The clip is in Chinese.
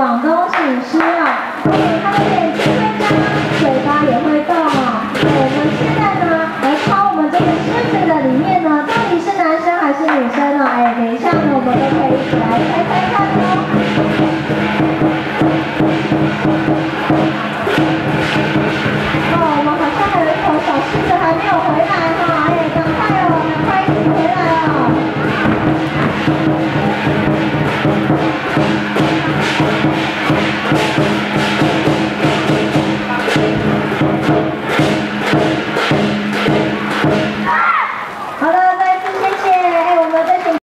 广东省吃以他的眼睛会张嘴巴也会动哦那我们现在呢来看我们这个狮子的里面呢到底是男生还是女生呢？哎等一下呢我们都可以一起来猜猜看哦哦我们好像还有一头小狮子还没有回来哈哎赶快哦赶快一回来哦。